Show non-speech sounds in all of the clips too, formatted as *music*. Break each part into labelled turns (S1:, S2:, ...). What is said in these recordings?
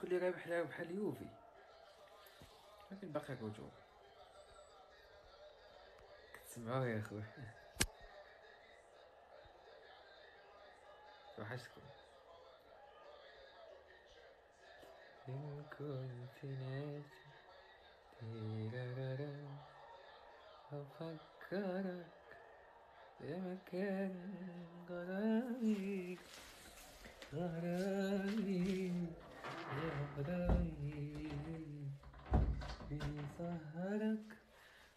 S1: شكون اللي رابح بحال يوفي. ولكن باقي رجوع كتسمعوه يا خويا. *laughs* وحشتكم. إن كنت ناسي. تيرارارا. أفكرك بمكان غرامي. غرامي. يا غرامي بيسهرك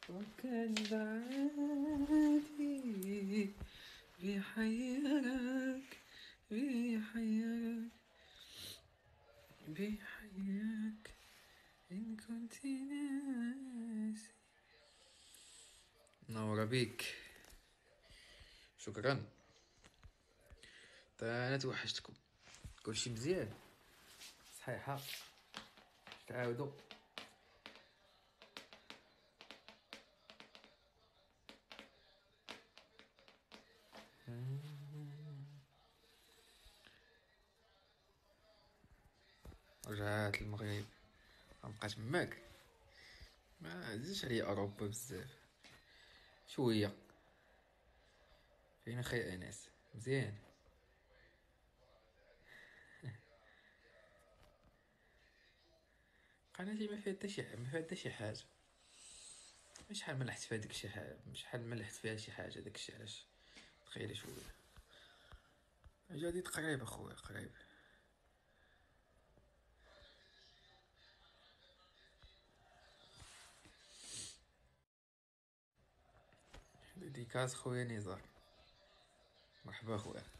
S1: وكان بعادي بيحيرك بيحيرك بيحيرك إن كنت ناسي نور بيك شكرا. أنا توحشتكم كلشي مزيان. صحيحة. تعاودوا رجعت المغرب. غنبقى تماك. ما زيدش عليا أوروبا بزاف. شوية. فين أخي أنس؟ مزيان. قناتي ما فيها حتى شي ما فيها حتى شي حاجة. شحال ملحت فيها ديك شي حاجة شحال ملحت فيها شي حاجة داك الشيء علاش؟ تخيل شوية. جديد قريب أخويا قريب. ديكاس خويا نزار. مرحبا خويا.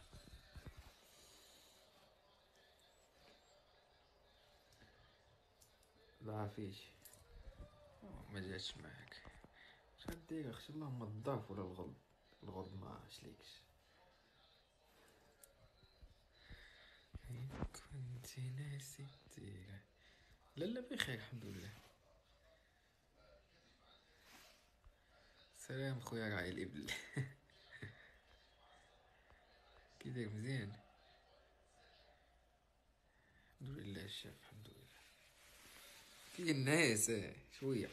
S1: لا فيش. ما جاتش معاك. شادير أختي اللهم الضعف ولا الغلط الغلط ما شليكش كنت نسيتي لا لا بخير الحمد لله. سلام خويا راعي الإبل. *laughs* كي داير مزيان. الحمد لله الشاف الحمد لله. كي الناس. شوية.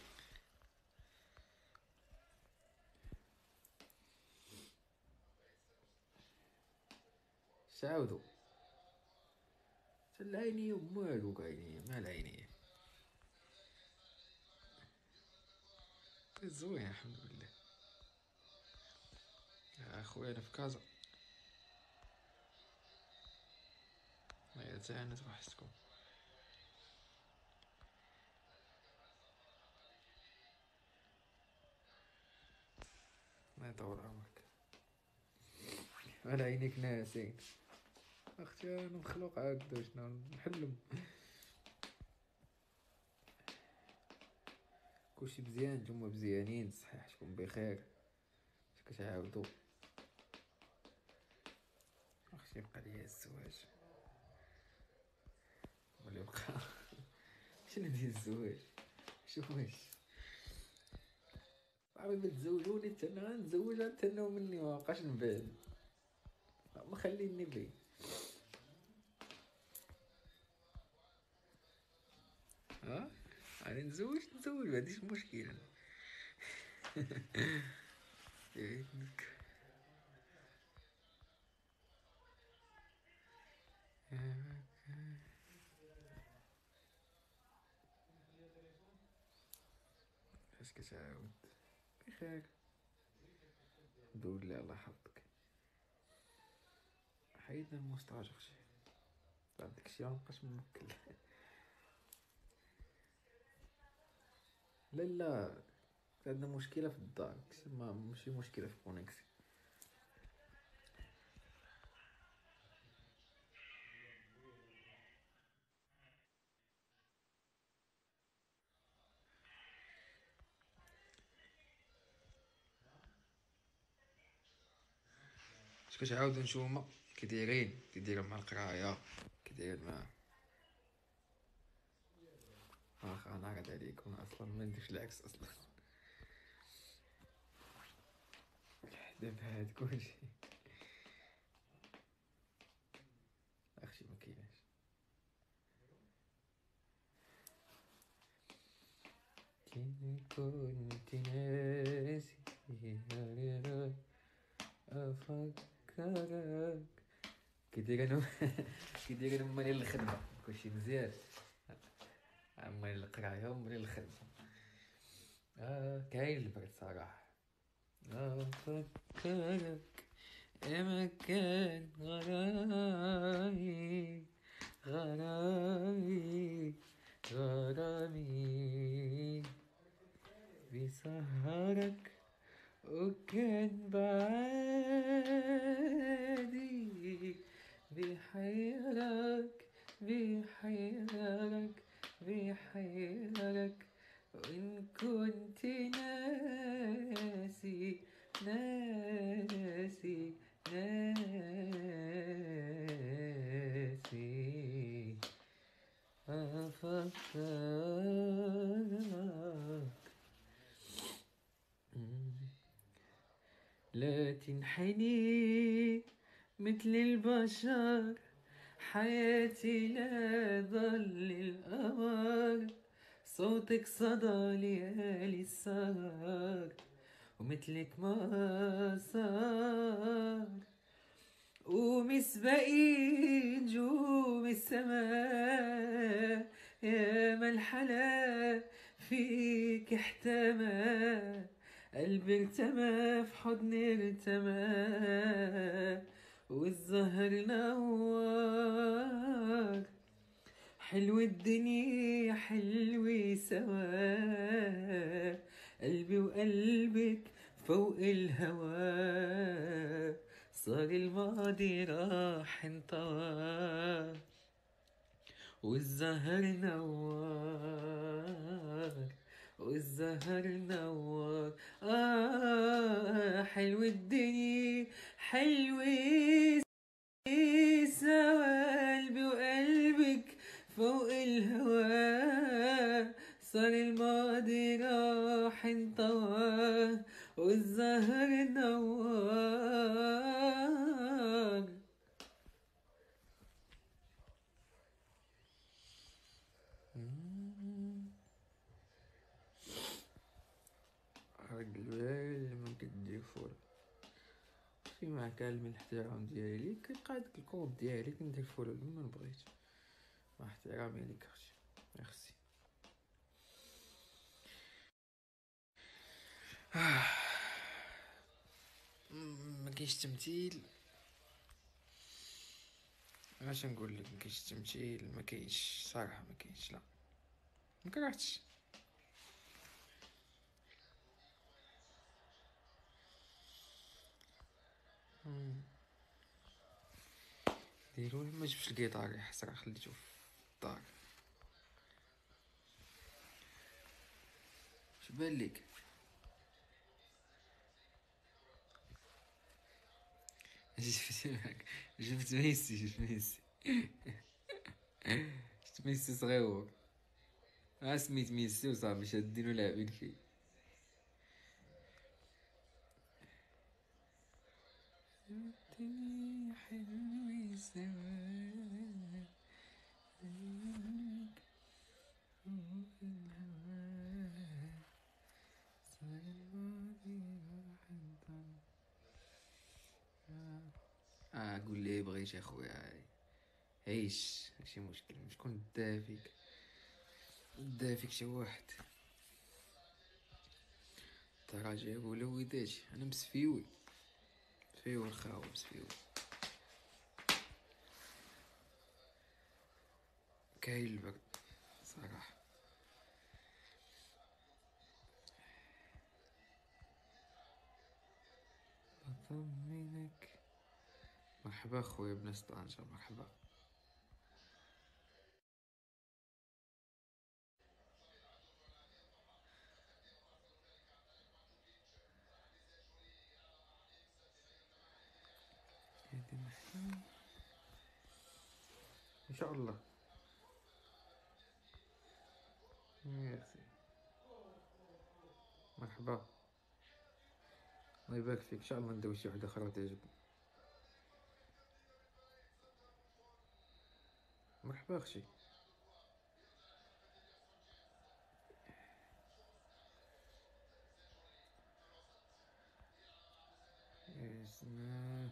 S1: شعودو العينية ومالو عينية مال عينية زوين الحمد لله. يا اخويا أنا في كازا. ما زانت وحشتكم ما يطول عمرك على عينيك ناسين. أختي أنا مخلوق هكذا شنو نحلم. كلشي مزيان نتوما مزيانين صحيحتكم بخير. اش كتعاودو أختي يبقى ليا الزواج. ولا يبقى *laughs* شنو ديال الزواج؟ شوف واش صاحبي تزوجوني أنا غنتزوج حتى أنا مني ما بقاش ما خليني بيه ها؟ أنا نتزوج نتزوج ما عنديش مشكل *laughs* يعينك اش كتعاود بخير الحمد لله الله يحفظك. حيدنا المستاجر شي بعد داكشي مبقاش موكل لا لا عندنا مشكلة في الدار. ما ماشي مشكلة في كونيكسي باش عاود نتوما كديرين كديروا مع القرايه كديرين مع أخ أنا قاعد عليكم أصلا ما نديرش العكس أصلا. دابا هاد كلشي اخشي ما كايناش كنت ناسي أفكر أفكرك كدير أنا *laughs* كدير أنا ماني الخدمة كلشي مزيان. ماني القراية وماني الخدمة آه كاين البرد صراحة. أفكرك يا مكان غرامي غرامي غرامي بسهرك وكان بعادي بحيرك بحيرك بحيرك وإن كنت ناسي ناسي ناسي. أفكرك. لا تنحني مثل البشر حياتي لا ظل القمر صوتك صدى ليالي السهر. ومثلك ما صار. ومسبقي نجوم السماء يا ما الحلا فيك احتمى. قلبي ارتمى في حضن ارتمى والزهر نوار. حلو الدنيا حلو سوا. قلبي وقلبك فوق الهوى. صار الماضي راح انطوى والزهر نوار والزهر نوار. آه حلو الدنيا حلو سوا قلبي وقلبك فوق الهوى. صار الماضي راح انطوى والزهر نوار القلبال ما كدير فول في مع كامل الاحترام ديالي كيبقى داك الكود ديالي كندير فولو لما بغيت مع احترامي ليك أختي. ميرسي. ما كاينش تمثيل. اش نقول لك ما كاينش تمثيل ما كاينش صراحة ما كاينش لا. ما كرهتش. ديروا ما جبتش الكيطار يا حسرة خليته في الدار. شبان ليك جبت جبت ميسي جبت ميسي جبت ميسي صغيور ما سميت ميسي وصافي شادين ولاعبين فيه حلوة سوا فوق الهوا صار الماضي راح انطوى قول لي بغيت اخويا هاي عيش ماشي مشكل شكون دا فيك دا فيك شي واحد. ترى جابو لوداتي أنا مسفيوي مسفيوي الخاوة مسفيوي كاين البرد صراحة. بطمنك. مرحبا خويا طنجة مرحبا. إن شاء الله. ميرسي. مرحبا. الله يبارك فيك. إن شاء الله ندوي شي وحدة أخرى تعجب مرحبا أختي إذن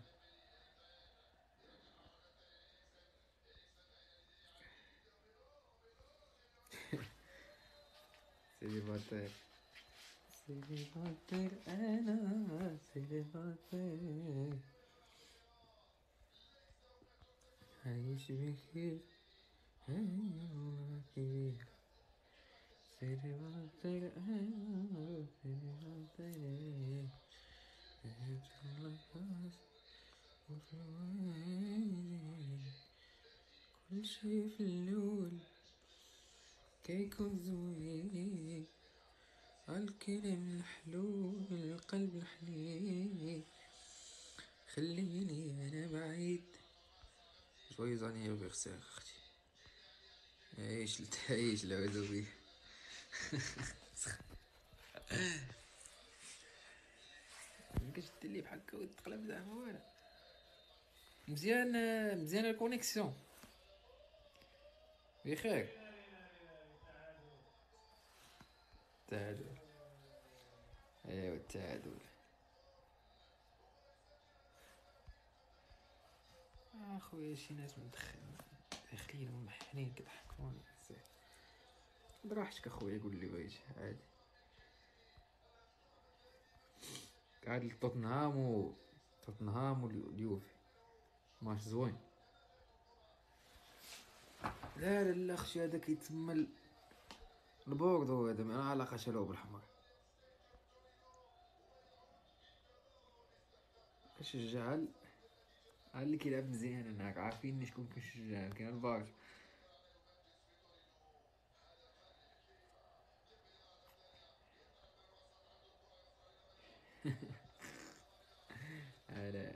S1: سيدي بطل سيدي بطل أنا سيدي بطل عايش بخير كبير célibataire أنا célibataire كل شي في الأول كيكون زوين الكلام الحلو القلب الحنين خليني أنا بعيد انيفرسير أختي عيش تعيش *laughs* العزوبي كتشد لي بحال هكا وتقلب زعما والو مزيان مزيان الكونيكسيون. بخير التعادل ايوا التعادل. اخويا شي ناس مدخل داخلين ومحنين كيضحكوني براحتك أخويا قول لي بغيتي عادي. قاعد توتنهام و توتنهام واليوفي ماتش زوين. لا لا لا أختي هذا كيتسمى البوردو هذا ما علاقة له بالحمر كنشجع على اللي كيلعب مزيان هناك عارفين شكون كنشجع كاين البارصا على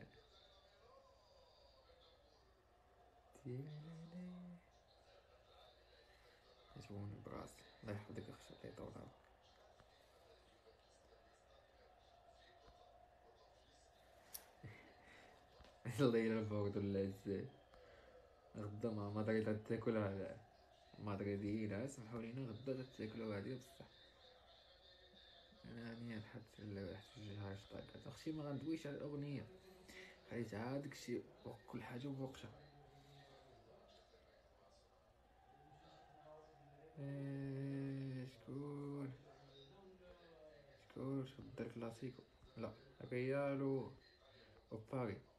S1: يجبوني براسي الله يحفظك اخشى الله يطول عمرك الله يلفوك العزة غدا مع مدريد تأكل على مدريديين سمحوا لينا غدا تاكلوا هادي بصح أنا هانيا حتى وأحد جوج هاشتاغات أختي ما غندويش على الأغنية. حيت عاد داكشي كل حاجة بوقتها إيه، شكون شكون شكون دار كلاسيكو لا. ريال و باري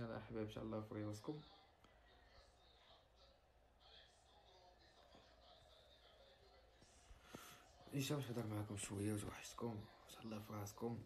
S1: يلا أحباب إن شاء الله في راسكم إن شاء الله نهضر معكم شوية وتوحشتكم ان شاء الله في راسكم